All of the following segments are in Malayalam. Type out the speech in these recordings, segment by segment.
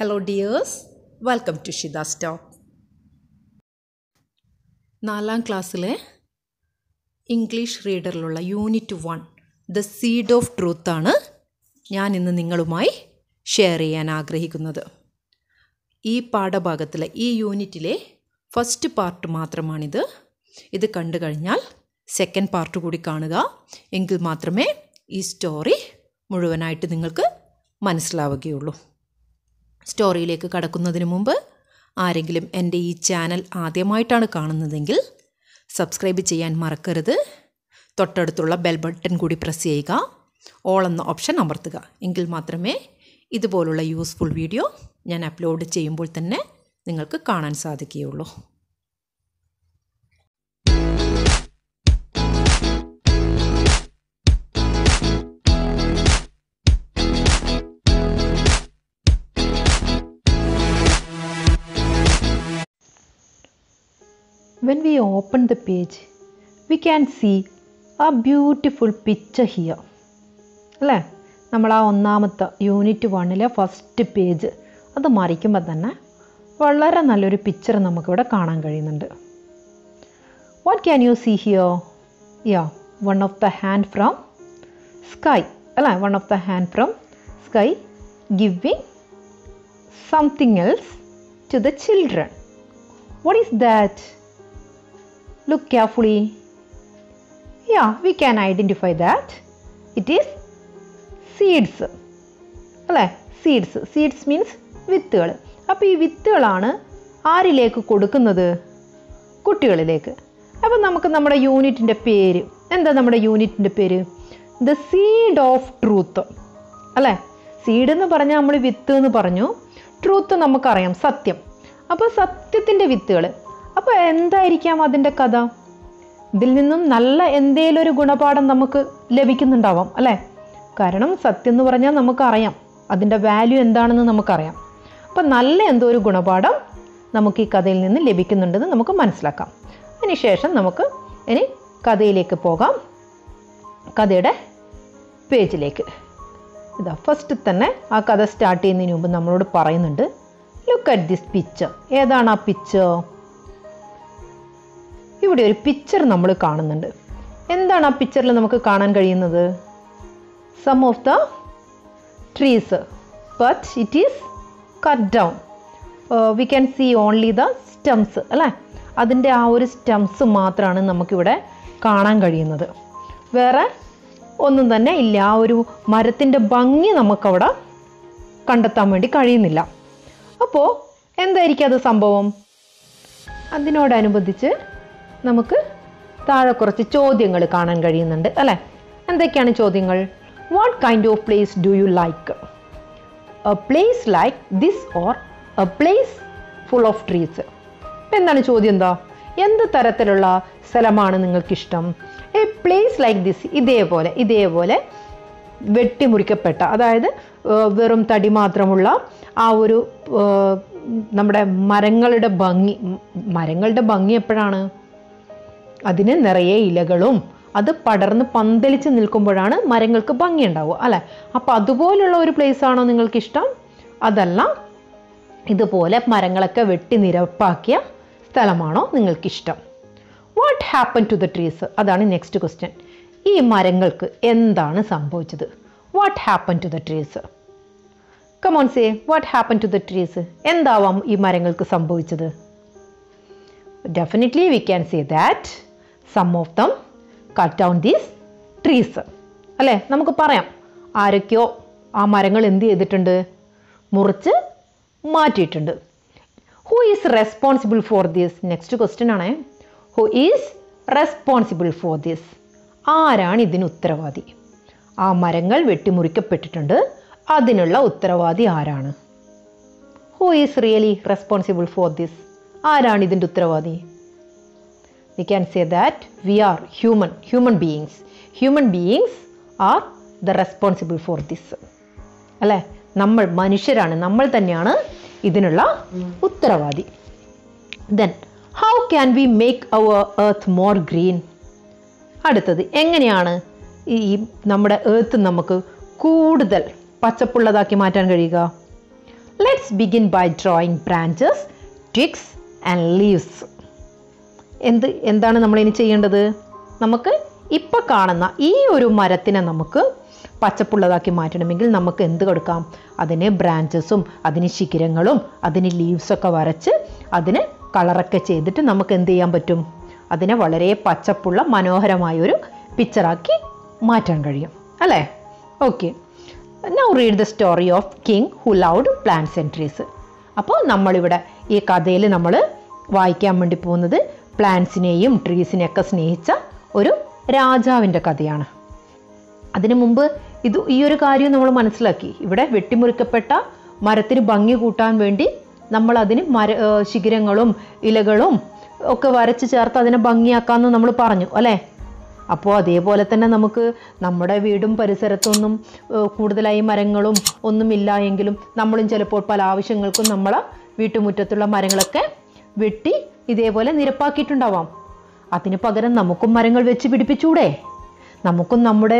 Hello, dears welcome to Shitha stop നാലാം ക്ലാസ്സിലെ English റീഡറിലുള്ള unit one the seed of truth ആണ് ഞാൻ ഇന്ന് നിങ്ങളുമായി ഷെയർ ചെയ്യാൻ ആഗ്രഹിക്കുന്നത്. ഈ പാഠഭാഗത്തിലെ ഈ യൂണിറ്റിലെ ഫസ്റ്റ് പാർട്ട് മാത്രമാണിത്. ഇത് കണ്ടു കഴിഞ്ഞാൽ സെക്കൻഡ് പാർട്ട് കൂടി കാണുക. എങ്കിൽ മാത്രമേ ഈ സ്റ്റോറി മുഴുവനായിട്ട് നിങ്ങൾക്ക് മനസ്സിലാവുകയുള്ളൂ. സ്റ്റോറിയിലേക്ക് കടക്കുന്നതിന് മുമ്പ് ആരെങ്കിലും എന്റെ ഈ ചാനൽ ആദ്യമായിട്ടാണ് കാണുന്നതെങ്കിൽ സബ്സ്ക്രൈബ് ചെയ്യാൻ മറക്കരുത്. തൊട്ടടുത്തുള്ള ബെൽ ബട്ടൺ കൂടി പ്രസ് ചെയ്യുക. ഓൾ എന്ന ഓപ്ഷൻ അമർത്തുക. എങ്കിൽ മാത്രമേ ഇതുപോലുള്ള യൂസ്ഫുൾ വീഡിയോ ഞാൻ അപ്ലോഡ് ചെയ്യുമ്പോൾ തന്നെ നിങ്ങൾക്ക് കാണാൻ സാധിക്കുകയുള്ളൂ. When we open the page, we can see a beautiful picture here. അല്ലേ? നമ്മൾ ആ ഒന്നാമത്തെ യൂണിറ്റ് വണ്ണിലെ ഫസ്റ്റ് പേജ് അത് മറിക്കുമ്പോൾ തന്നെ വളരെ നല്ലൊരു പിക്ചർ നമുക്കിവിടെ കാണാൻ കഴിയുന്നുണ്ട്. What can you see here yeah one of the hand from sky അല്ലേ? One of the hand from sky giving something else to the children what is that look carefully. Yeah we can identify that. It is seeds അല്ലേ? സീഡ്സ് സീഡ്സ് മീൻസ് വിത്തുകൾ. അപ്പോൾ ഈ വിത്തുകളാണ് ആരിലേക്ക് കൊടുക്കുന്നത്? കുട്ടികളിലേക്ക്. അപ്പോൾ നമുക്ക് നമ്മുടെ യൂണിറ്റിന്റെ പേര്. എന്താ നമ്മുടെ യൂണിറ്റിന്റെ പേര്? ദ സീഡ് ഓഫ് ട്രൂത്ത് അല്ലേ? സീഡ് എന്ന് പറഞ്ഞാൽ നമ്മൾ വിത്ത് എന്ന് പറഞ്ഞു. ട്രൂത്ത് നമുക്കറിയാം. സത്യം. അപ്പോൾ സത്യത്തിന്റെ വിത്തുകൾ അപ്പോൾ എന്തായിരിക്കാം അതിന്റെ കഥ? ഇതിൽ നിന്നും നല്ല എന്തേലും ഒരു ഗുണപാഠം നമുക്ക് ലഭിക്കുന്നുണ്ടാവാം അല്ലേ? കാരണം സത്യം എന്ന് പറഞ്ഞാൽ നമുക്കറിയാം അതിന്റെ വാല്യൂ എന്താണെന്ന് നമുക്കറിയാം. അപ്പം നല്ല എന്തോ ഒരു ഗുണപാഠം നമുക്ക് ഈ കഥയിൽ നിന്ന് ലഭിക്കുന്നുണ്ടെന്ന് നമുക്ക് മനസ്സിലാക്കാം. അതിനുശേഷം നമുക്ക് ഇനി കഥയിലേക്ക് പോകാം. കഥയുടെ പേജിലേക്ക്. ഇതാ ഫസ്റ്റ് തന്നെ ആ കഥ സ്റ്റാർട്ട് ചെയ്യുന്നതിന് മുമ്പ് നമ്മളോട് പറയുന്നുണ്ട് ലുക്ക് അറ്റ് ദിസ് പിക്ചർ ഏതാണ് ആ പിക്ചർ ഇവിടെ ഒരു പിക്ചർ നമ്മൾ കാണുന്നുണ്ട്. എന്താണ് ആ പിക്ചറിൽ നമുക്ക് കാണാൻ കഴിയുന്നത്? Some of the trees but it is cut down we can see only the stumps അല്ലേ? അതിന്റെ ആ ഒരു സ്റ്റംസ് മാത്രമാണ് നമുക്കിവിടെ കാണാൻ കഴിയുന്നത്. വേറെ ഒന്നും തന്നെ ഇല്ല. ആ ഒരു മരത്തിന്റെ ഭംഗി നമുക്കവിടെ കണ്ടെത്താൻ വേണ്ടി കഴിയുന്നില്ല. അപ്പോൾ എന്തായിരിക്കും അത് സംഭവം? അതിനോടനുബന്ധിച്ച് നമുക്ക് താഴെ കുറച്ച് ചോദ്യങ്ങൾ കാണാൻ കഴിയുന്നുണ്ട് അല്ലേ? എന്തൊക്കെയാണ് ചോദ്യങ്ങൾ? What kind of place do you like a place like this or a place full of trees എന്താണ് ചോദ്യം എന്താ? എന്ത് തരത്തിലുള്ള സ്ഥലമാണ് നിങ്ങൾക്കിഷ്ടം? എ പ്ലേസ് ലൈക്ക് ദിസ് ഇതേപോലെ ഇതേപോലെ വെട്ടിമുറിക്കപ്പെട്ട അതായത് വെറും തടി മാത്രമുള്ള ആ ഒരു നമ്മുടെ മരങ്ങളുടെ ഭംഗി മരങ്ങളുടെ ഭംഗി എപ്പോഴാണ്? അതിന് നിറയെ ഇലകളും അത് പടർന്ന് പന്തലിച്ച് നിൽക്കുമ്പോഴാണ് മരങ്ങൾക്ക് ഭംഗി ഉണ്ടാവുക അല്ലേ? അപ്പോൾ അതുപോലുള്ള ഒരു പ്ലേസ് ആണോ നിങ്ങൾക്ക് ഇഷ്ടം അതല്ല ഇതുപോലെ മരങ്ങളൊക്കെ വെട്ടി നിരപ്പാക്കിയ സ്ഥലമാണോ നിങ്ങൾക്കിഷ്ടം? What happen to the trees അതാണ് നെക്സ്റ്റ് ക്വസ്റ്റ്യൻ ഈ മരങ്ങൾക്ക് എന്താണ് സംഭവിച്ചത്? What happen to the trees come on say what happen to the trees എന്താവാം ഈ മരങ്ങൾക്ക് സംഭവിച്ചത്? Definitely we can say that some of them cut down these trees അല്ലേ? നമുക്ക് പറയാം. ആരൊക്കെയോ ആ മരങ്ങൾ എന്ത് ചെയ്തിട്ടുണ്ട്? മുറിച്ച് മാറ്റിയിട്ടുണ്ട്. Who is responsible for this next question ആണ്. Who is responsible for this ആരാണ് ഇതിന് ഉത്തരവാദി? ആ മരങ്ങൾ വെട്ടിമുറിക്കപ്പെട്ടിട്ടുണ്ട്. അതിനുള്ള ഉത്തരവാദി ആരാണ്? Who is really responsible for this ആരാണ് ഇതിന്റെ ഉത്തരവാദി? We can say that we are human human beings human beings are the responsible for this അല്ലേ? നമ്മൾ മനുഷ്യരാണ് നമ്മൾ തന്നെയാണ് ഇതിനുള്ള ഉത്തരവാദി. Then how can we make our earth more green അടുത്തത് എങ്ങനെയാണ് ഈ നമ്മുടെ ഏർത്ത് നമുക്ക് കൂടുതൽ പച്ചപ്പുള്ളതാക്കി മാറ്റാൻ കഴിയുക? Let's begin by drawing branches twigs and leaves എന്ത് എന്താണ് നമ്മൾ ഇനി ചെയ്യേണ്ടത്? നമുക്ക് ഇപ്പം കാണുന്ന ഈ ഒരു മരത്തിനെ നമുക്ക് പച്ചപ്പുള്ളതാക്കി മാറ്റണമെങ്കിൽ നമുക്ക് എന്ത് കൊടുക്കാം? അതിന് ബ്രാഞ്ചസും അതിന് ശിഖരങ്ങളും അതിന് ലീവ്സൊക്കെ വരച്ച് അതിന് കളറൊക്കെ ചെയ്തിട്ട് നമുക്ക് എന്ത് ചെയ്യാൻ പറ്റും? അതിനെ വളരെ പച്ചപ്പുള്ള മനോഹരമായൊരു പിക്ചറാക്കി മാറ്റാൻ കഴിയും. അല്ലേ? Okay now read the story of king who loved plants and trees അപ്പോൾ നമ്മളിവിടെ ഈ കഥയിൽ നമ്മൾ വായിക്കാൻ വേണ്ടി പോകുന്നത് പ്ലാന്റ്സിനെയും ട്രീസിനെയൊക്കെ സ്നേഹിച്ച ഒരു രാജാവിന്റെ കഥയാണ്. അതിനു മുമ്പ് ഇത് ഈ ഒരു കാര്യം നമ്മൾ മനസ്സിലാക്കി. ഇവിടെ വെട്ടിമുറിക്കപ്പെട്ട മരത്തിന് ഭംഗി കൂട്ടാൻ വേണ്ടി നമ്മൾ അതിന് മര ശിഖിരങ്ങളും ഇലകളും ഒക്കെ വരച്ച് ചേർത്ത് അതിനെ ഭംഗിയാക്കാമെന്ന് നമ്മൾ പറഞ്ഞു അല്ലേ? അപ്പോൾ അതേപോലെ തന്നെ നമുക്ക് നമ്മുടെ വീടും പരിസരത്തൊന്നും കൂടുതലായി മരങ്ങളും ഒന്നുമില്ല എങ്കിലും നമ്മളും ചിലപ്പോൾ പല ആവശ്യങ്ങൾക്കും നമ്മളെ വീട്ടുമുറ്റത്തുള്ള മരങ്ങളൊക്കെ വെട്ടി ഇതേപോലെ നിരപ്പാക്കിയിട്ടുണ്ടാവാം. അതിന് പകരം നമുക്കും മരങ്ങൾ വെച്ച് പിടിപ്പിച്ചൂടെ. നമുക്കും നമ്മുടെ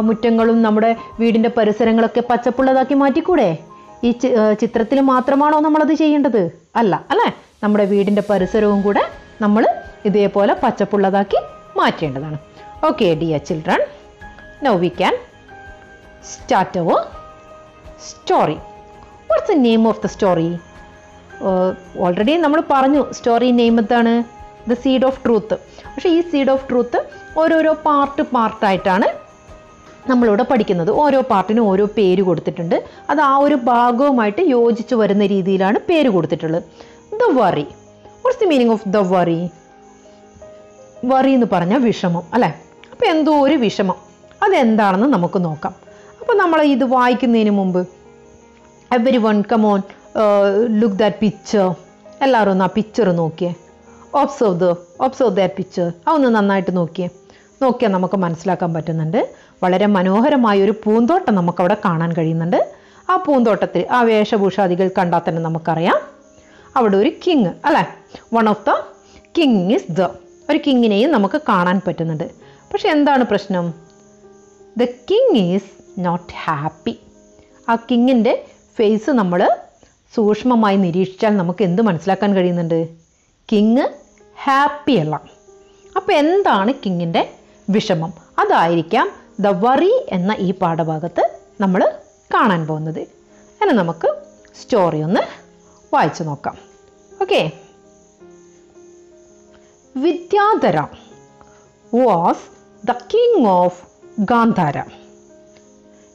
മുറ്റങ്ങളും നമ്മുടെ വീടിന്റെ പരിസരങ്ങളൊക്കെ പച്ചപ്പുള്ളതാക്കി മാറ്റിക്കൂടെ? ഈ ചിത്രത്തിൽ മാത്രമാണോ നമ്മളത് ചെയ്യേണ്ടത്? അല്ല അല്ലേ? നമ്മുടെ വീടിന്റെ പരിസരവും കൂടെ നമ്മൾ ഇതേപോലെ പച്ചപ്പുള്ളതാക്കി മാറ്റേണ്ടതാണ്. Okay dear children now we can start our story what's the name of the story already നമ്മൾ പറഞ്ഞു സ്റ്റോറി നെയിം എന്താണ് ദ സീഡ് ഓഫ് ട്രൂത്ത് പക്ഷേ ഈ സീഡ് ഓഫ് ട്രൂത്ത് ഓരോരോ പാർട്ട് പാർട്ടായിട്ടാണ് നമ്മളിവിടെ പഠിക്കുന്നത്. ഓരോ പാർട്ടിനും ഓരോ പേര് കൊടുത്തിട്ടുണ്ട്. അത് ആ ഒരു ഭാഗവുമായിട്ട് യോജിച്ച് വരുന്ന രീതിയിലാണ് പേര് കൊടുത്തിട്ടുള്ളത്. The worry what's the meaning of the worry worry എന്ന് പറഞ്ഞാൽ വിഷമം അല്ലേ? അപ്പോൾ എന്തോ ഒരു വിഷമം. അതെന്താണെന്ന് നമുക്ക് നോക്കാം. അപ്പോൾ നമ്മൾ ഇത് വായിക്കുന്നതിന് മുമ്പ് everyone come on look that picture എല്ലാവരും ഒന്ന് ആ പിക്ചർ നോക്കിയേ. Observe the observe that picture അതൊന്ന് നന്നായിട്ട് നോക്കിയേ. നോക്കിയാൽ നമുക്ക് മനസ്സിലാക്കാൻ പറ്റുന്നുണ്ട്. വളരെ മനോഹരമായ ഒരു പൂന്തോട്ടം നമുക്കവിടെ കാണാൻ കഴിയുന്നുണ്ട്. ആ പൂന്തോട്ടത്തിൽ ആ വേഷഭൂഷാദികൾ കണ്ടാൽ തന്നെ നമുക്കറിയാം. അവിടെ ഒരു കിങ് അല്ലേ? One of the king is the ഒരു കിങ്ങിനെയും നമുക്ക് കാണാൻ പറ്റുന്നുണ്ട്. പക്ഷെ എന്താണ് പ്രശ്നം? The king is not happy ആ കിങ്ങിന്റെ ഫേസ് നമ്മൾ സൂക്ഷ്മമായി നിരീക്ഷിച്ചാൽ നമുക്ക് എന്ത് മനസ്സിലാക്കാൻ കഴിയുന്നുണ്ട്? കിങ് ഹാപ്പി അല്ല. അപ്പോൾ എന്താണ് കിങ്ങിന്റെ വിഷമം? അതായിരിക്കാം ദ വറി എന്ന ഈ പാഠഭാഗത്ത് നമ്മൾ കാണാൻ പോകുന്നത്. അങ്ങനെ നമുക്ക് സ്റ്റോറി ഒന്ന് വായിച്ചു നോക്കാം. Okay Vidyadhara was the king of Gandhara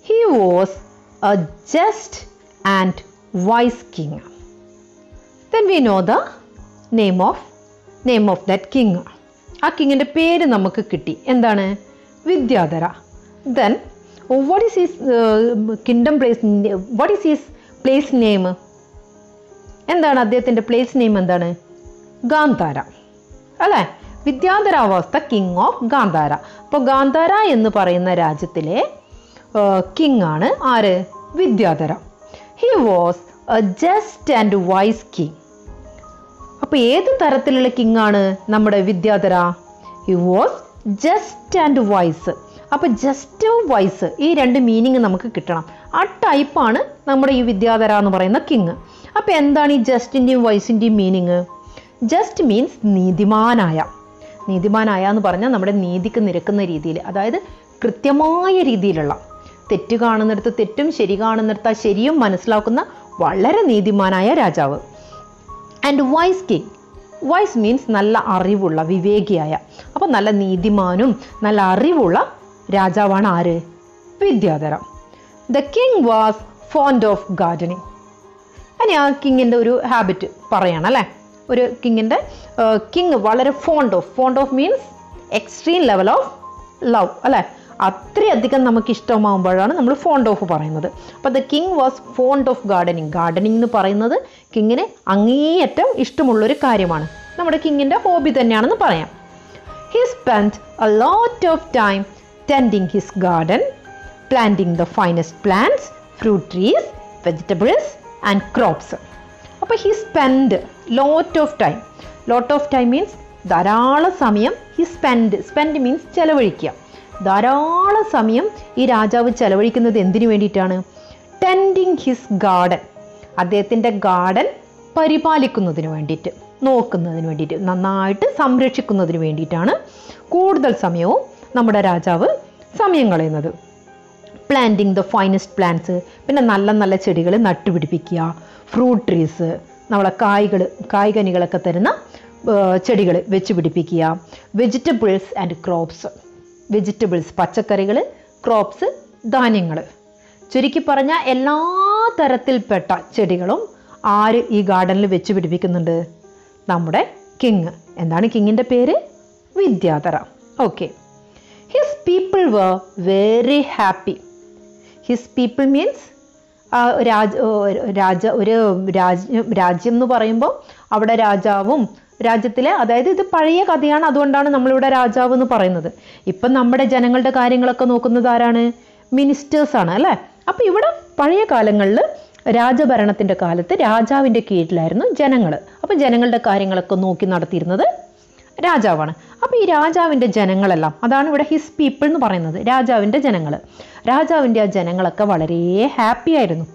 he was a just and wise king. Then we know the name of name of that king. ആ കിങ്ങിന്റെ പേര് നമുക്ക് കിട്ടി. എന്താണ്? Vidyadhara. Then what is his kingdom place what is his place name എന്താണ് അദ്ദേഹത്തിന്റെ പ്ലേസ് നെയിം എന്താണ്? ഗാന്ധാര. അല്ലേ? Vidyadhara was the king of Gandhara. അപ്പോൾ ഗാന്ധാര എന്ന് പറയുന്ന രാജ്യത്തിലെ കിങ് ആണ് ആര്? Vidyadhara. He was a just and wise king അപ്പോൾ ഏത് തരത്തിലുള്ള കിങ് ആണ് നമ്മുടെ Vidyadhara? He was just and wise അപ്പോൾ ജസ്റ്റ് വൈസ് ഈ രണ്ട് മീനിങ് നമുക്ക് കിട്ടണം. ആ ടൈപ്പാണ് നമ്മുടെ ഈ വിദ്യാധര എന്ന് പറയുന്ന കിങ് അപ്പോൾ എന്താണ് ഈ ജസ്റ്റിന്റെയും വൈസിന്റെയും മീനിങ് ജസ്റ്റ് മീൻസ് നീതിമാനായ. നീതിമാനായ എന്ന് പറഞ്ഞാൽ നമ്മുടെ നീതിക്ക് നിരക്കുന്ന രീതിയിൽ അതായത് കൃത്യമായ രീതിയിലുള്ള തെറ്റ് കാണുന്നിടത്ത് തെറ്റും ശരി കാണുന്നിടത്ത് ആ ശരിയും മനസ്സിലാക്കുന്ന വളരെ നീതിമാനായ രാജാവ്. And wise king wise means നല്ല അറിവുള്ള വിവേകിയായ. അപ്പോൾ നല്ല നീതിമാനും നല്ല അറിവുള്ള രാജാവാണ് ആര്? Vidyadhara. The king was fond of gardening ഇനി ആ കിങ്ങിന്റെ ഒരു ഹാബിറ്റ് പറയണം അല്ലേ? ഒരു കിങ്ങിന്റെ കിങ് വളരെ fond of fond of means extreme level of love അല്ലേ? അത്രയധികം നമുക്ക് ഇഷ്ടമാകുമ്പോഴാണ് നമ്മൾ ഫോണ്ട് ഓഫ് പറയുന്നത്. അപ്പോൾ the king was fond of gardening gardening എന്ന് പറയുന്നത് കിങ്ങിന് അങ്ങേയറ്റം ഇഷ്ടമുള്ളൊരു കാര്യമാണ്. നമ്മുടെ കിങ്ങിന്റെ ഹോബി തന്നെയാണെന്ന് പറയാം. He spend a lot of time tending his garden planting the finest plants fruit trees vegetables and crops അപ്പോൾ he spend lot of time lot of time means ധാരാളം സമയം ഹി സ്പെൻഡ് സ്പെൻഡ് മീൻസ് ചെലവഴിക്കുക. ധാരാളം സമയം ഈ രാജാവ് ചെലവഴിക്കുന്നത് എന്തിനു വേണ്ടിയിട്ടാണ്? ടെൻഡിങ് ഹിസ് ഗാർഡൻ അദ്ദേഹത്തിന്റെ ഗാർഡൻ പരിപാലിക്കുന്നതിന് വേണ്ടിയിട്ട് നോക്കുന്നതിന് വേണ്ടിയിട്ട് നന്നായിട്ട് സംരക്ഷിക്കുന്നതിന് വേണ്ടിയിട്ടാണ് കൂടുതൽ സമയവും നമ്മുടെ രാജാവ് സമയം കളയുന്നത്. പ്ലാന്റിങ് ദ ഫൈനസ്റ്റ് പ്ലാന്റ്സ് പിന്നെ നല്ല നല്ല ചെടികൾ നട്ടുപിടിപ്പിക്കുക. ഫ്രൂട്ട് ട്രീസ് നമ്മളെ കായ്കൾ കായ്കനികളൊക്കെ തരുന്ന ചെടികൾ വെച്ച് പിടിപ്പിക്കുക വെജിറ്റബിൾസ് ആൻഡ് ക്രോപ്സ് വെജിറ്റബിൾസ് പച്ചക്കറികൾ ക്രോപ്സ് ധാന്യങ്ങൾ. ചുരുക്കി പറഞ്ഞാൽ എല്ലാ തരത്തിൽപ്പെട്ട ചെടികളും ആര് ഈ ഗാർഡനിൽ വെച്ച് പിടിപ്പിക്കുന്നുണ്ട്? നമ്മുടെ കിങ്. എന്താണ് കിങ്ങിന്റെ പേര്? Vidyadhara. Okay. His people were very happy his people means രാജ രാജ ഒരു രാജ്യം രാജ്യം എന്ന് പറയുമ്പോൾ അവിടെ രാജാവും രാജ്യത്തിലെ. അതായത് ഇത് പഴയ കഥയാണ്. അതുകൊണ്ടാണ് നമ്മളിവിടെ രാജാവ് എന്ന് പറയുന്നത്. ഇപ്പം നമ്മുടെ ജനങ്ങളുടെ കാര്യങ്ങളൊക്കെ നോക്കുന്നത് ആരാണ്? മിനിസ്റ്റേഴ്സാണ് അല്ലേ? അപ്പം ഇവിടെ പഴയ കാലങ്ങളിൽ രാജഭരണത്തിന്റെ കാലത്ത് രാജാവിന്റെ കീഴിലായിരുന്നു ജനങ്ങൾ അപ്പം ജനങ്ങളുടെ കാര്യങ്ങളൊക്കെ നോക്കി നടത്തിയിരുന്നത് രാജാവാണ്. അപ്പോൾ ഈ രാജാവിന്റെ ജനങ്ങളെല്ലാം അതാണ് ഇവിടെ ഹിസ് പീപ്പിൾ എന്ന് പറയുന്നത് രാജാവിന്റെ ജനങ്ങൾ രാജാവിന്റെ ആ ജനങ്ങളൊക്കെ വളരെ ഹാപ്പി ആയിരുന്നു.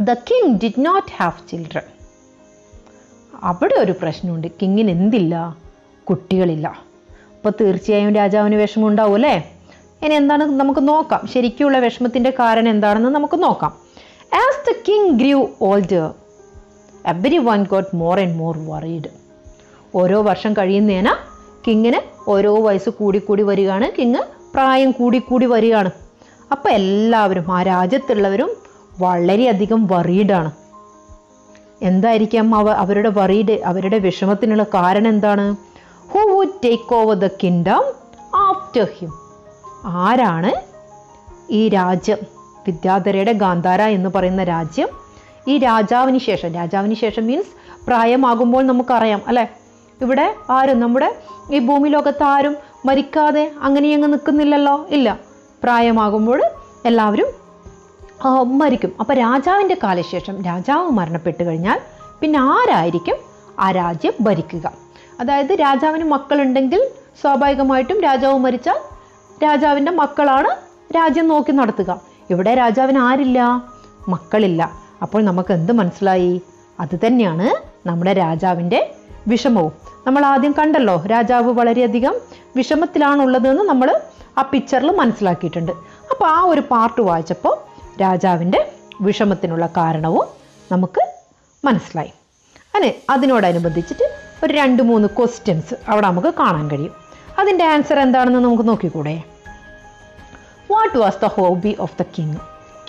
The king did not have children അവിടെ ഒരു പ്രശ്നമുണ്ട്. കിങ്ങിന് എന്തില്ല? കുട്ടികളില്ല. അപ്പോൾ തീർച്ചയായും രാജാവിന് വിഷമം ഉണ്ടാവും അല്ലേ? ഇനി എന്താണ് നമുക്ക് നോക്കാം. ശരിക്കുള്ള വിഷമത്തിന്റെ കാരണം എന്താണെന്ന് നമുക്ക് നോക്കാം. As the king grew older everyone got more and more worried ഓരോ വർഷം കഴിയുന്നേന കിങ്ങിന് ഓരോ വയസ്സ് കൂടിക്കൂടി വരികയാണ്. കിങ് പ്രായം കൂടിക്കൂടി വരികയാണ്. അപ്പോൾ എല്ലാവരും ആ രാജ്യത്തുള്ളവരും വളരെയധികം വറീഡാണ് എന്തായിരിക്കാം അവ അവരുടെ വറീഡ് അവരുടെ വിഷമത്തിനുള്ള കാരണം എന്താണ്? Who would take over the kingdom after him ആരാണ് ഈ രാജ്യം? വിദ്യാധരയുടെ ഗാന്ധാര എന്ന് പറയുന്ന രാജ്യം ഈ രാജാവിന് ശേഷം. രാജാവിന് ശേഷം മീൻസ് പ്രായമാകുമ്പോൾ നമുക്കറിയാം അല്ലേ? ഇവിടെ ആരും നമ്മുടെ ഈ ഭൂമി ലോകത്ത് ആരും മരിക്കാതെ അങ്ങനെയങ്ങ് നിൽക്കുന്നില്ലല്ലോ? ഇല്ല. പ്രായമാകുമ്പോൾ എല്ലാവരും മരിക്കും. അപ്പോൾ രാജാവിന്റെ കാലശേഷം രാജാവ് മരണപ്പെട്ടു കഴിഞ്ഞാൽ പിന്നെ ആരായിരിക്കും ആ രാജ്യം ഭരിക്കുക? അതായത് രാജാവിന് മക്കളുണ്ടെങ്കിൽ സ്വാഭാവികമായിട്ടും രാജാവ് മരിച്ചാൽ രാജാവിന്റെ മക്കളാണ് രാജ്യം നോക്കി നടത്തുക. ഇവിടെ രാജാവിന് ആരില്ല? മക്കളില്ല. അപ്പോൾ നമുക്ക് എന്ത് മനസ്സിലായി? അത് തന്നെയാണ് നമ്മുടെ രാജാവിന്റെ വിഷമവും. നമ്മൾ ആദ്യം കണ്ടല്ലോ രാജാവ് വളരെയധികം വിഷമത്തിലാണുള്ളതെന്ന് നമ്മൾ ആ പിക്ചറിൽ മനസ്സിലാക്കിയിട്ടുണ്ട്. അപ്പോൾ ആ ഒരു പാർട്ട് വായിച്ചപ്പോൾ രാജാവിന്റെ വിഷമത്തിനുള്ള കാരണവും നമുക്ക് മനസ്സിലായി. അല്ലെ? അതിനോടനുബന്ധിച്ചിട്ട് ഒരു രണ്ട് മൂന്ന് ക്വസ്റ്റ്യൻസ് അവിടെ നമുക്ക് കാണാൻ കഴിയും. അതിന്റെ ആൻസർ എന്താണെന്ന് നമുക്ക് നോക്കിക്കൂടെ? What was the hobby of the king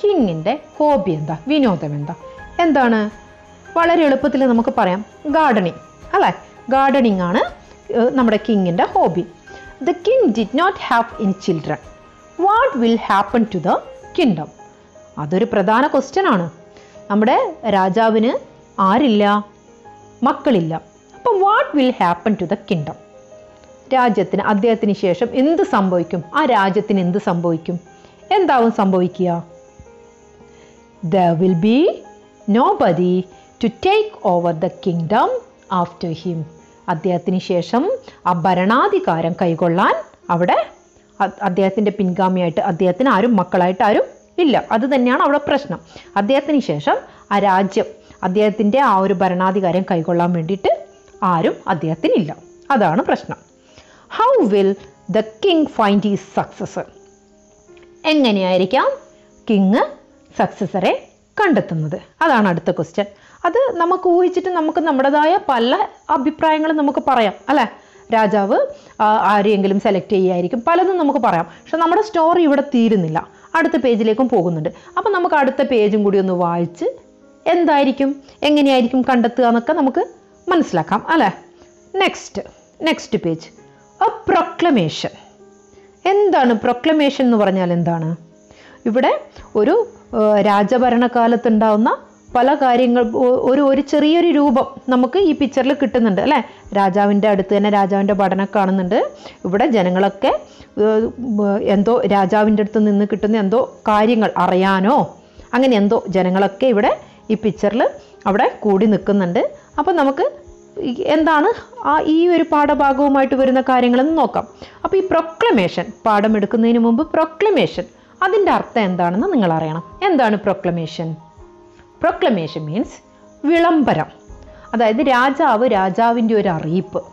കിങ്ങിന്റെ hobby എന്താ? വിനോദം എന്താ? എന്താണ്? വളരെ എളുപ്പത്തിൽ നമുക്ക് പറയാം. ഗാർഡനിങ് അല്ലേ? ഗാർഡനിങ് ആണ് നമ്മുടെ കിങ്ങിന്റെ hobby the king did not have in children what will happen to the kingdom അതൊരു പ്രധാന ക്വസ്റ്റ്യൻ ആണ്. നമ്മുടെ രാജാവിന് ആരില്ല? മക്കളില്ല. അപ്പം what will happen to the kingdom രാജ്യത്തിന് അദ്ദേഹത്തിന് ശേഷം എന്ത് സംഭവിക്കും? ആ രാജ്യത്തിന് എന്ത് സംഭവിക്കും? എന്താവും സംഭവിക്കുക? The will be nobody to take over the kingdom after him അദ്ദേഹത്തിന് ശേഷം ആ ഭരണാധികാരം കൈകൊള്ളാൻ അവിടെ അദ്ദേഹത്തിന്റെ പിൻഗാമിയായിട്ട് അദ്ദേഹത്തിന് ആരും മക്കളായിട്ട് ആരും ഇല്ല അത് തന്നെയാണ് അവിടെ പ്രശ്നം. അദ്ദേഹത്തിന് ശേഷം ആ രാജ്യം അദ്ദേഹത്തിന്റെ ആ ഒരു ഭരണാധികാരം കൈകൊള്ളാൻ വേണ്ടിയിട്ട് ആരും അദ്ദേഹത്തിനില്ല. അതാണ് പ്രശ്നം. How will the king find his successor എങ്ങനെയായിരിക്കാം king സക്സസറെ കണ്ടെത്തുന്നത്? അതാണ് അടുത്ത ക്വസ്റ്റ്യൻ അത് നമുക്ക് ഊഹിച്ചിട്ട് നമുക്ക് നമ്മുടേതായ പല അഭിപ്രായങ്ങളും നമുക്ക് പറയാം അല്ലേ? രാജാവ് ആരെയെങ്കിലും സെലക്ട് ചെയ്യായിരിക്കും പലതും നമുക്ക് പറയാം. പക്ഷെ നമ്മുടെ സ്റ്റോറി ഇവിടെ തീരുന്നില്ല. അടുത്ത പേജിലേക്കും പോകുന്നുണ്ട്. അപ്പം നമുക്ക് അടുത്ത പേജും കൂടി ഒന്ന് വായിച്ച് എന്തായിരിക്കും എങ്ങനെയായിരിക്കും കണ്ടെത്തുക എന്നൊക്കെ നമുക്ക് മനസ്സിലാക്കാം അല്ലേ? Next next page a proclamation എന്താണ് പ്രൊക്ലമേഷൻ എന്ന് പറഞ്ഞാൽ എന്താണ്? ഇവിടെ ഒരു രാജഭരണകാലത്തുണ്ടാവുന്ന പല കാര്യങ്ങൾ ഒരു ഒരു ചെറിയൊരു രൂപം നമുക്ക് ഈ പിക്ചറിൽ കിട്ടുന്നുണ്ട് അല്ലേ? രാജാവിന്റെ അടുത്ത് തന്നെ രാജാവിന്റെ പഠനം കാണുന്നുണ്ട്. ഇവിടെ ജനങ്ങളൊക്കെ എന്തോ രാജാവിന്റെ അടുത്ത് നിന്ന് കിട്ടുന്ന എന്തോ കാര്യങ്ങൾ അറിയാനോ അങ്ങനെ എന്തോ ജനങ്ങളൊക്കെ ഇവിടെ ഈ പിക്ചറിൽ അവിടെ കൂടി നിൽക്കുന്നുണ്ട്. അപ്പം നമുക്ക് എന്താണ് ആ ഈ ഒരു പാഠഭാഗവുമായിട്ട് വരുന്ന കാര്യങ്ങളെന്ന് നോക്കാം. അപ്പോൾ ഈ പ്രൊക്ലമേഷൻ പാഠം എടുക്കുന്നതിന് മുമ്പ് പ്രൊക്ലമേഷൻ അതിന്റെ അർത്ഥം എന്താണെന്ന് നിങ്ങൾ അറിയണം. എന്താണ് പ്രൊക്ലമേഷൻ പ്രൊക്ലമേഷൻ മീൻസ് വിളംബരം. അതായത് രാജാവ് രാജാവിന്റെ ഒരു അറിയിപ്പ്.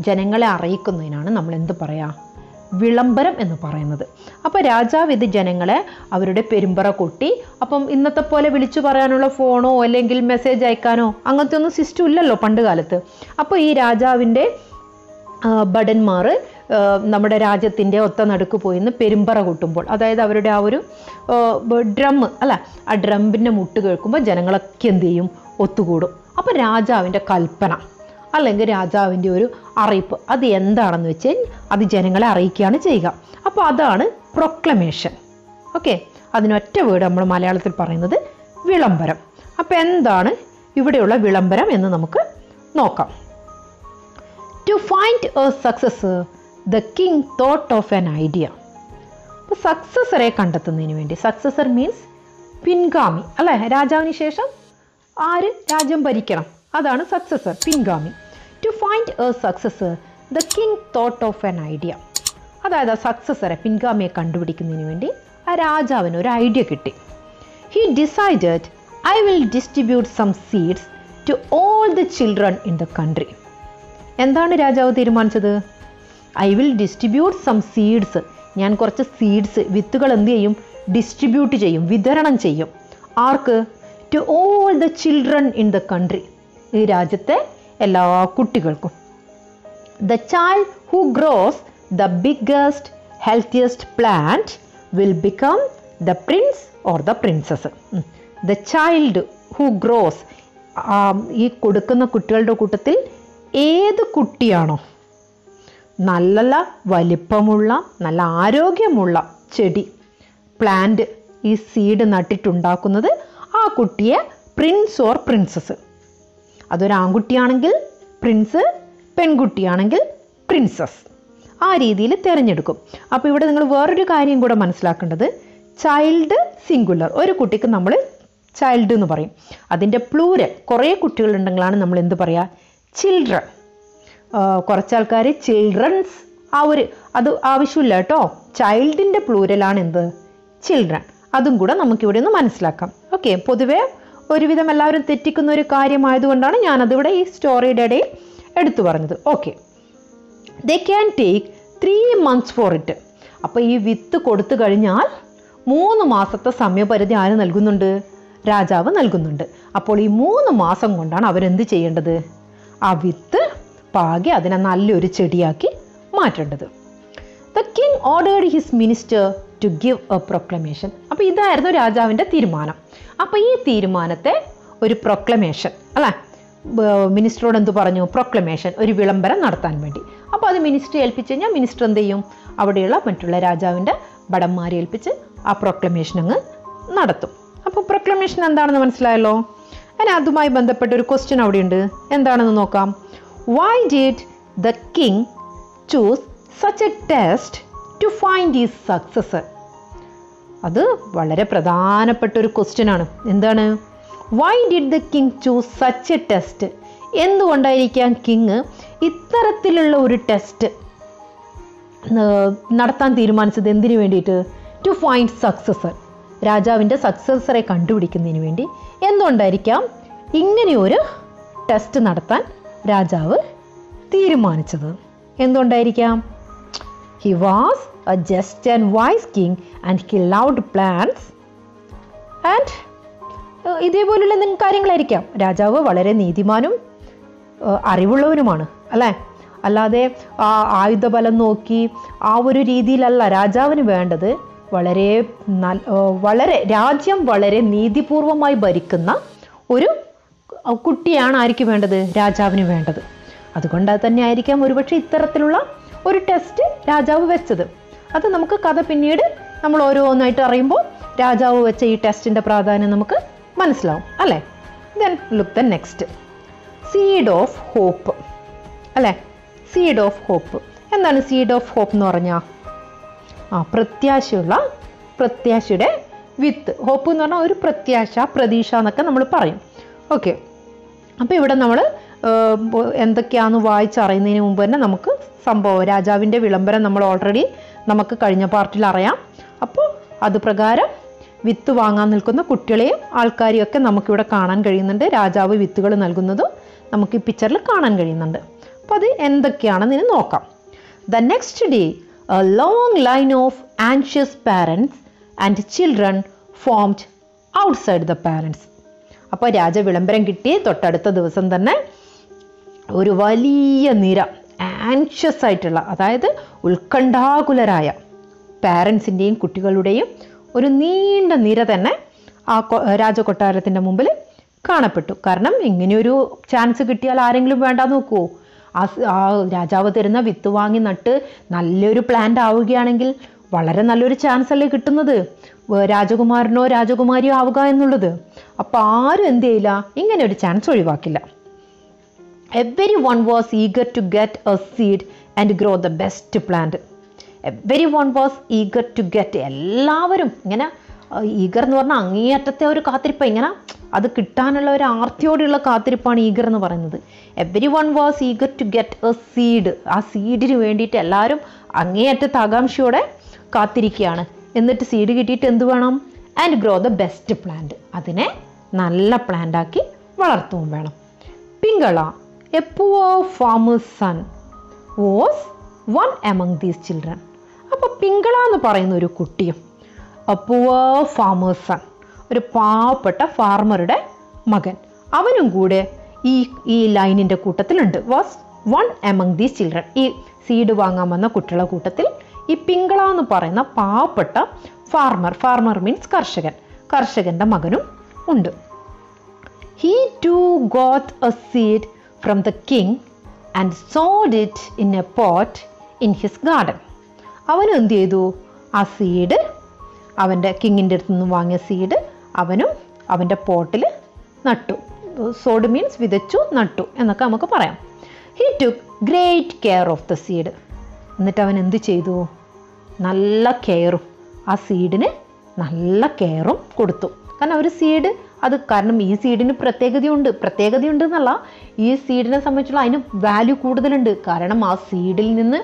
ജനങ്ങളെ അറിയിക്കുന്നതിനാണ് നമ്മൾ എന്ത് പറയുക വിളംബരം എന്ന് പറയുന്നത്. അപ്പോൾ രാജാവ് ഇത് ജനങ്ങളെ അവരുടെ പെരുമ്പറ കൊട്ടി അപ്പം ഇന്നത്തെ പോലെ വിളിച്ചു പറയാനുള്ള ഫോണോ അല്ലെങ്കിൽ മെസ്സേജ് അയക്കാനോ അങ്ങനത്തെ ഒന്നും സിസ്റ്റം ഇല്ലല്ലോ പണ്ട് കാലത്ത്. അപ്പോൾ ഈ രാജാവിന്റെ ഭടന്മാർ നമ്മുടെ രാജ്യത്തിന്റെ ഒത്ത നടുക്ക് പോയിന്ന് പെരുമ്പറ കൂട്ടുമ്പോൾ. അതായത് അവരുടെ ആ ഒരു ഡ്രം അല്ല ആ ഡ്രമ്പിന്റെ മുട്ട് കേൾക്കുമ്പോൾ ജനങ്ങളൊക്കെ എന്ത് ചെയ്യും? ഒത്തുകൂടും. അപ്പോൾ രാജാവിന്റെ കൽപ്പന അല്ലെങ്കിൽ രാജാവിന്റെ ഒരു അറിയിപ്പ് അത് എന്താണെന്ന് വെച്ചാൽ അത് ജനങ്ങളെ അറിയിക്കുകയാണ് ചെയ്യുക. അപ്പോൾ അതാണ് പ്രൊക്ലമേഷൻ ഓക്കെ അതിനൊറ്റ വേർഡ് നമ്മൾ മലയാളത്തിൽ പറയുന്നത് വിളംബരം. അപ്പോൾ എന്താണ് ഇവിടെയുള്ള വിളംബരം എന്ന് നമുക്ക് നോക്കാം. To find a success the king thought of an idea അപ്പോൾ സക്സസറെ കണ്ടെത്തുന്നതിന് വേണ്ടി സക്സസർ മീൻസ് പിൻഗാമി. അല്ലേ? രാജാവിന് ശേഷം ആര് രാജ്യം ഭരിക്കണം? അതാണ് സക്സസർ പിൻഗാമി. To find a successor the king thought of an idea അതായത് ആ സക്സസറെ പിൻഗാമിയെ കണ്ടുപിടിക്കുന്നതിന് വേണ്ടി ആ രാജാവിന് ഒരു ഐഡിയ കിട്ടി. He decided I will distribute some seeds to all the children in the country എന്താണ് രാജാവ് തീരുമാനിച്ചത്? I will distribute some seeds. ഞാൻ കുറച്ച് സീഡ്സ് വിത്തുകൾ എന്ത് ചെയ്യും? ഡിസ്ട്രിബ്യൂട്ട് ചെയ്യും വിതരണം ചെയ്യും. ആർക്ക്? To all the children in the country. ഈ രാജ്യത്തെ എല്ലാ കുട്ടികൾക്കും. The child who grows the biggest healthiest plant will become the prince or the princess. The child who grows ഈ കൊടുക്കുന്ന കുട്ടികളുടെ കൂട്ടത്തിൽ ഏത് കുട്ടിയാണോ? നല്ല വലിപ്പമുള്ള നല്ല ആരോഗ്യമുള്ള ചെടി. പ്ലാന്റ് ഈ സീഡ് നട്ടിട്ടുണ്ടാക്കുന്നത് ആ കുട്ടിയെ പ്രിൻസ് ഓർ പ്രിൻസസ് അതൊരു ആൺകുട്ടിയാണെങ്കിൽ പ്രിൻസ് പെൺകുട്ടിയാണെങ്കിൽ പ്രിൻസസ് ആ രീതിയിൽ തിരഞ്ഞെടുക്കും. അപ്പോൾ ഇവിടെ നിങ്ങൾ വേറൊരു കാര്യം കൂടെ മനസ്സിലാക്കേണ്ടത്. ചൈൽഡ് സിംഗുലർ ഒരു കുട്ടിക്ക് നമ്മൾ ചൈൽഡ് എന്ന് പറയും. അതിന്റെ പ്ലൂരൽ കുറേ കുട്ടികളുണ്ടെങ്കിലാണ് നമ്മൾ എന്ത് പറയുക ചിൽഡ്രൻ കുറച്ച് ആൾക്കാർ ചിൽഡ്രൻസ് ആ ഒരു അത് ആവശ്യമില്ല കേട്ടോ. ചൈൽഡിന്റെ പ്ലൂരലാണ് എന്ത്? ചിൽഡ്രൻ അതും കൂടെ നമുക്കിവിടെ ഒന്ന് മനസ്സിലാക്കാം. ഓക്കെ പൊതുവേ ഒരുവിധം എല്ലാവരും തെറ്റിക്കുന്ന ഒരു കാര്യമായതുകൊണ്ടാണ് ഞാനതിവിടെ ഈ സ്റ്റോറിയുടെ ഇടയിൽ എടുത്തു പറഞ്ഞത്. Okay they can take three months for it അപ്പോൾ ഈ വിത്ത് കൊടുത്തു കഴിഞ്ഞാൽ മൂന്ന് മാസത്തെ സമയപരിധി ആര് നൽകുന്നുണ്ട്? രാജാവ് നൽകുന്നുണ്ട്. അപ്പോൾ ഈ മൂന്ന് മാസം കൊണ്ടാണ് അവരെന്ത് ചെയ്യേണ്ടത്? ആ വിത്ത് പാകി അതിനെ നല്ലൊരു ചെടിയാക്കി മാറ്റേണ്ടത്. The king ordered his minister to give a proclamation അപ്പോൾ ഇതായിരുന്നു രാജാവിന്റെ തീരുമാനം. അപ്പോൾ ഈ തീരുമാനത്തെ ഒരു പ്രൊക്ലമേഷൻ അല്ലേ? മിനിസ്റ്ററോട് എന്ത് പറഞ്ഞു? പ്രൊക്ലമേഷൻ ഒരു വിളംബരം നടത്താൻ വേണ്ടി. അപ്പോൾ അത് മിനിസ്റ്റർ ഏൽപ്പിച്ച് കഴിഞ്ഞാൽ മിനിസ്റ്റർ എന്ത് ചെയ്യും? അവിടെയുള്ള മറ്റുള്ള രാജാവിന്റെ ഭടന്മാരെ ഏൽപ്പിച്ച് ആ പ്രൊക്ലമേഷൻ അങ്ങ് നടത്തും. അപ്പോൾ പ്രൊക്ലമേഷൻ എന്താണെന്ന് മനസ്സിലായല്ലോ? അതിന് അതുമായി ബന്ധപ്പെട്ട ഒരു ക്വസ്റ്റ്യൻ അവിടെയുണ്ട്. എന്താണെന്ന് നോക്കാം? Why did the king choose such a test to find ഈ സക്സസ് അത് വളരെ പ്രധാനപ്പെട്ട ഒരു ക്വസ്റ്റ്യൻ ആണ്. എന്താണ്? Why did the king choose such a test എന്തുകൊണ്ടായിരിക്കാം കിങ് ഇത്തരത്തിലുള്ള ഒരു ടെസ്റ്റ് നടത്താൻ തീരുമാനിച്ചത്? എന്തിനു വേണ്ടിയിട്ട്? ടു ഫൈൻഡ് സക്സസർ രാജാവിന്റെ സക്സസറെ കണ്ടുപിടിക്കുന്നതിന് വേണ്ടി. എന്തുകൊണ്ടായിരിക്കാം ഇങ്ങനെയൊരു ടെസ്റ്റ് നടത്താൻ രാജാവ് തീരുമാനിച്ചത്. എന്തുകൊണ്ടായിരിക്കാം? He was a just and wise king and he loved plants and ഇതേപോലുള്ള എന്തെങ്കിലും കാര്യങ്ങളായിരിക്കാം. രാജാവ് വളരെ നീതിമാനും അറിവുള്ളവനുമാണ് അല്ലേ? അല്ലാതെ ആ ആയുധബലം നോക്കി ആ ഒരു രീതിയിലല്ല രാജാവിന് വേണ്ടത്. വളരെ വളരെ രാജ്യം വളരെ നീതിപൂർവമായി ഭരിക്കുന്ന ഒരു കുട്ടിയാണ് ആർക്ക് വേണ്ടത്? രാജാവിന് വേണ്ടത്. അതുകൊണ്ട് തന്നെ ആയിരിക്കാം ഒരുപക്ഷെ ഇത്തരത്തിലുള്ള ഒരു ടെസ്റ്റ് രാജാവ് വെച്ചത്. അത് നമുക്ക് കഥ പിന്നീട് നമ്മൾ ഓരോന്നായിട്ട് അറിയുമ്പോൾ രാജാവ് വെച്ച ഈ ടെസ്റ്റിന്റെ പ്രാധാന്യം നമുക്ക് മനസ്സിലാവും അല്ലേ? Then look the next seed of hope അല്ലേ? സീഡ് ഓഫ് ഹോപ്പ് എന്താണ് സീഡ് ഓഫ് ഹോപ്പ് എന്ന് പറഞ്ഞാൽ ആ പ്രത്യാശയുള്ള പ്രത്യാശയുടെ വിത്ത്. ഹോപ്പ് എന്ന് പറഞ്ഞാൽ ഒരു പ്രത്യാശ പ്രതീക്ഷ എന്നൊക്കെ നമ്മൾ പറയും. ഓക്കെ അപ്പോൾ ഇവിടെ നമ്മൾ എന്തൊക്കെയാണെന്ന് വായിച്ചറിയുന്നതിന് മുമ്പ് തന്നെ നമുക്ക് സംഭവം രാജാവിന്റെ വിളംബരം നമ്മൾ ഓൾറെഡി നമുക്ക് കഴിഞ്ഞ പാർട്ടിൽ അറിയാം. അപ്പോൾ അത് പ്രകാരം വിത്ത് വാങ്ങാൻ നിൽക്കുന്ന കുട്ടികളെയും ആൾക്കാരെയും ഒക്കെ നമുക്കിവിടെ കാണാൻ കഴിയുന്നുണ്ട്. രാജാവ് വിത്തുകൾ നൽകുന്നതും നമുക്ക് ഈ പിക്ചറിൽ കാണാൻ കഴിയുന്നുണ്ട്. അപ്പോൾ അത് എന്തൊക്കെയാണെന്ന് ഇനി നോക്കാം. The next day a long line of anxious parents and children formed outside the parents അപ്പോൾ രാജ വിളംബരം കിട്ടി തൊട്ടടുത്ത ദിവസം തന്നെ ഒരു വലിയ നിര ആൻഷ്യസ് ആയിട്ടുള്ള അതായത് ഉത്കണ്ഠാകുലരായ പാരൻസിന്റെയും കുട്ടികളുടെയും ഒരു നീണ്ട നിര തന്നെ ആ രാജകൊട്ടാരത്തിന്റെ മുമ്പിൽ കാണപ്പെട്ടു. കാരണം ഇങ്ങനെയൊരു ചാൻസ് കിട്ടിയാൽ ആരെങ്കിലും വേണ്ട നോക്കുമോ ആ ആ രാജാവ് തരുന്ന വിത്ത് വാങ്ങി നട്ട് നല്ലൊരു പ്ലാന്റ് ആവുകയാണെങ്കിൽ വളരെ നല്ലൊരു ചാൻസ് അല്ലേ കിട്ടുന്നത്? രാജകുമാരനോ രാജകുമാരിയോ ആവുക എന്നുള്ളത്. അപ്പോൾ ആരും എന്ത് ചെയ്യില്ല? ഇങ്ങനെ ഒരു chance ഒഴിവാക്കില്ല. Everyone was eager to get a seed and grow the best plant everyone was eager to get എല്ലാവരും ഇങ്ങനെ ഈഗർ എന്ന് പറഞ്ഞാൽ അങ്ങേയറ്റത്തെ ഒരു കാത്തിരിപ്പ് ഇങ്ങനെ അത് കിട്ടാനുള്ള ഒരു ആർത്തിയോടെയുള്ള കാത്തിരിപ്പാണ് ഈഗർ എന്ന് പറയുന്നത്. Everyone was eager to get a seed ആ സീഡിന് വേണ്ടിയിട്ട് എല്ലാവരും അങ്ങേയറ്റത്തെ ആകാംക്ഷയോടെ കാത്തിരിക്കുകയാണ്. എന്നിട്ട് സീഡ് കിട്ടിയിട്ട് എന്ത് വേണം? And grow the best plant അതിനെ നല്ല പ്ലാന്റാക്കി വളർത്തുകയും വേണം. Pingala a poor farmer's son was one among these children അപ്പോൾ പിങ്കള എന്ന് പറയുന്ന ഒരു കുട്ടിയും എ പുവർ ഫാമേഴ്സ് സൺ ഒരു പാവപ്പെട്ട ഫാർമറുടെ മകൻ. അവനും കൂടെ ഈ ഈ ലൈനിന്റെ കൂട്ടത്തിലുണ്ട്. Was one among these children ഈ സീഡ് വാങ്ങാൻ വന്ന കുട്ടികളുടെ കൂട്ടത്തിൽ ഈ പിങ്കള എന്ന് പറയുന്ന പാവപ്പെട്ട ഫാർമർ ഫാർമർ മീൻസ് കർഷകൻ. കർഷകന്റെ മകനും ഉണ്ട്. He too got a seed from the king and sowed it in a pot in his garden അവൻ എന്ത് ചെയ്തു? ആ സീഡ് അവന്റെ കിങ്ങിന്റെ അടുത്ത് നിന്ന് വാങ്ങിയ സീഡ് അവനും അവന്റെ പോട്ടിൽ നട്ടു. സോഡ് മീൻസ് വിതച്ചു നട്ടു എന്നൊക്കെ നമുക്ക് പറയാം. He took great care of the seed എന്നിട്ട് അവൻ എന്ത് ചെയ്തു? നല്ല കെയറും ആ സീഡിന് നല്ല കെയറും കൊടുത്തു. കാരണം ഒരു സീഡ് അത് കാരണം ഈ സീഡിന് പ്രത്യേകതയുണ്ട്. പ്രത്യേകതയുണ്ട് എന്നല്ല ഈ സീഡിനെ സംബന്ധിച്ചുള്ള അതിന് വാല്യൂ കൂടുതലുണ്ട്. കാരണം ആ സീഡിൽ നിന്ന്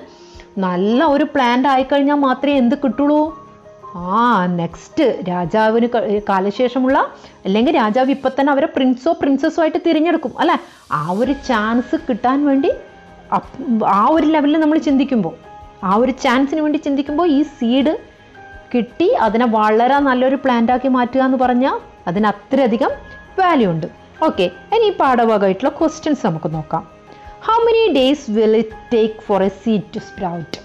നല്ല ഒരു പ്ലാന്റ് ആയിക്കഴിഞ്ഞാൽ മാത്രമേ എന്ത് കിട്ടുള്ളൂ? ആ നെക്സ്റ്റ് രാജാവിന് കാലശേഷമുള്ള അല്ലെങ്കിൽ രാജാവ് ഇപ്പം തന്നെ അവരെ പ്രിൻസോ പ്രിൻസസ്സോ ആയിട്ട് തിരഞ്ഞെടുക്കും അല്ലേ? ആ ഒരു ചാൻസ് കിട്ടാൻ വേണ്ടി ആ ഒരു ലെവലിൽ നമ്മൾ ചിന്തിക്കുമ്പോൾ ആ ഒരു ചാൻസിന് വേണ്ടി ചിന്തിക്കുമ്പോൾ ഈ സീഡ് കിട്ടി അതിനെ വളരെ നല്ലൊരു പ്ലാന്റാക്കി മാറ്റുക എന്ന് പറഞ്ഞാൽ അതിന് അത്രയധികം വാല്യൂ ഉണ്ട്. ഓക്കെ ഇനി ഈ പാഠഭാഗമായിട്ടുള്ള ക്വസ്റ്റ്യൻസ് നമുക്ക് നോക്കാം. How many days will it take for a seed to sprout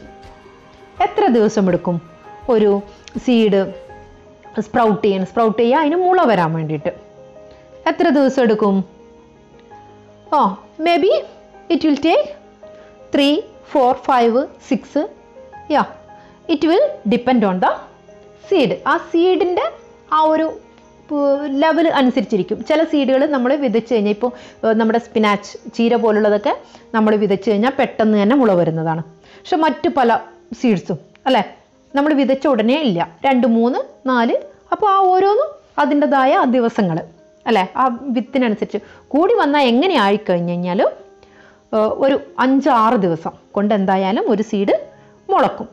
എത്ര ദിവസം എടുക്കും ഒരു സീഡ് സ്പ്രൗട്ട് ചെയ്യാൻ സ്പ്രൗട്ട് ചെയ്യുക അതിന് മുള വരാൻ വേണ്ടിയിട്ട്? എത്ര ദിവസം എടുക്കും? ഓ maybe it will take three four five six yeah it will depend on the seed ആ സീഡിന്റെ ആ ഒരു ലെവൽ അനുസരിച്ചിരിക്കും. ചില സീഡുകൾ നമ്മൾ വിതച്ച് കഴിഞ്ഞാൽ ഇപ്പോൾ നമ്മുടെ സ്പിനാച്ച് ചീര പോലുള്ളതൊക്കെ നമ്മൾ വിതച്ച് കഴിഞ്ഞാൽ പെട്ടെന്ന് തന്നെ മുള വരുന്നതാണ്. പക്ഷെ മറ്റു പല സീഡ്സും അല്ലേ? നമ്മൾ വിതച്ച ഉടനെ ഇല്ല. രണ്ട് മൂന്ന് നാല് അപ്പോൾ ആ ഓരോന്നും അതിന്റെതായ ആ ദിവസങ്ങൾ അല്ലേ? ആ വിത്തിനനുസരിച്ച് കൂടി വന്നാൽ എങ്ങനെ ആയിക്കഴിഞ്ഞ് കഴിഞ്ഞാലും ഒരു ഒരു അഞ്ചാറ് ദിവസം കൊണ്ട് എന്തായാലും ഒരു സീഡ് മുളക്കും.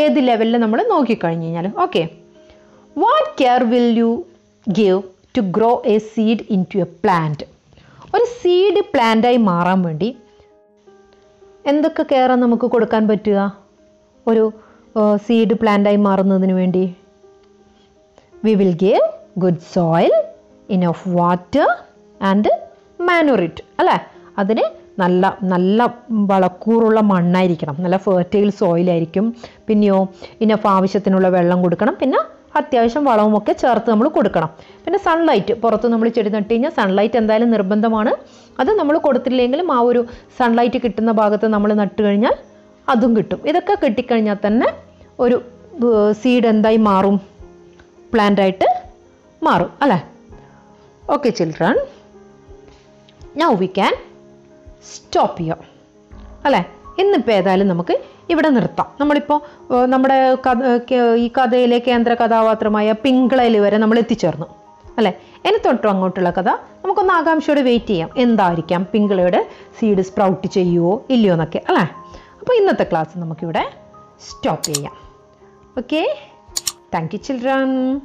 ഏത് ലെവലിൽ നമ്മൾ നോക്കിക്കഴിഞ്ഞ് കഴിഞ്ഞാൽ okay what care will you give to grow a seed into a plant ഒരു സീഡ് പ്ലാന്റായി മാറാൻ വേണ്ടി എന്തൊക്കെ കെയറാണ് നമുക്ക് കൊടുക്കാൻ പറ്റുക? ഒരു സീഡ് പ്ലാന്റായി മാറുന്നതിന് വേണ്ടി. We will give good soil in of water and manure അല്ലേ? അതിന് നല്ല നല്ല വളക്കൂറുള്ള മണ്ണായിരിക്കണം. നല്ല ഫെർട്ടൈൽ സോയിലായിരിക്കും പിന്നെയോ ഇനി ആവശ്യത്തിനുള്ള വെള്ളം കൊടുക്കണം. പിന്നെ അത്യാവശ്യം വളവുമൊക്കെ ചേർത്ത് നമ്മൾ കൊടുക്കണം. പിന്നെ സൺലൈറ്റ് പുറത്ത് നമ്മൾ ചെടി നട്ട് കഴിഞ്ഞാൽ സൺലൈറ്റ് എന്തായാലും നിർബന്ധമാണ്. അത് നമ്മൾ കൊടുത്തില്ലെങ്കിലും ആ ഒരു സൺലൈറ്റ് കിട്ടുന്ന ഭാഗത്ത് നമ്മൾ നട്ട് കഴിഞ്ഞാൽ അതും കിട്ടും. ഇതൊക്കെ കിട്ടിക്കഴിഞ്ഞാൽ തന്നെ ഒരു സീഡ് എന്തായി മാറും? പ്ലാന്റായിട്ട് മാറും. അല്ലേ? Okay children now we can stop ചെയ്യാം. അല്ലേ? ഇന്നിപ്പോൾ ഏതായാലും നമുക്ക് ഇവിടെ നിർത്താം. നമ്മളിപ്പോൾ നമ്മുടെ കഥ ഈ കഥയിലെ കേന്ദ്ര കഥാപാത്രമായ പിങ്കളയിൽ വരെ നമ്മൾ എത്തിച്ചേർന്നു. അല്ലേ? ഇനി തൊട്ടും അങ്ങോട്ടുള്ള കഥ നമുക്കൊന്ന് ആകാംക്ഷയോടെ വെയിറ്റ് ചെയ്യാം. എന്തായിരിക്കാം പിങ്കളയുടെ സീഡ് സ്പ്രൗട്ട് ചെയ്യുമോ ഇല്ലയോ എന്നൊക്കെ. അല്ലേ? അപ്പോൾ ഇന്നത്തെ ക്ലാസ് നമുക്കിവിടെ സ്റ്റോപ്പ് ചെയ്യാം. Okay thank you children